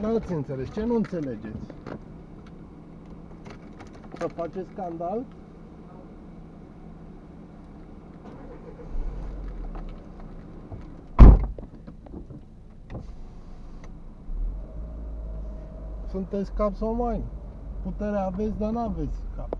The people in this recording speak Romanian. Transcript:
n-ați înțeles. Ce nu înțelegeți? Să faceți scandal? Sunteți capsomani. Putere aveți, dar n-aveți cap.